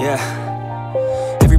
Yeah.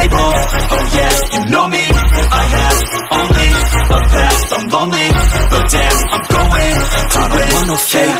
label, oh yeah, you know me, I have only a path, I'm lonely, but damn, I'm going I don't want no fake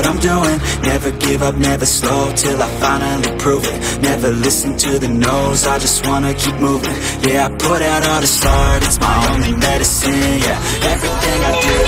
what I'm doing. Never give up, never slow Till I finally prove it. Never listen to the no's I just wanna keep moving. Yeah, I put out all the art It's my only medicine, yeah. Everything I do.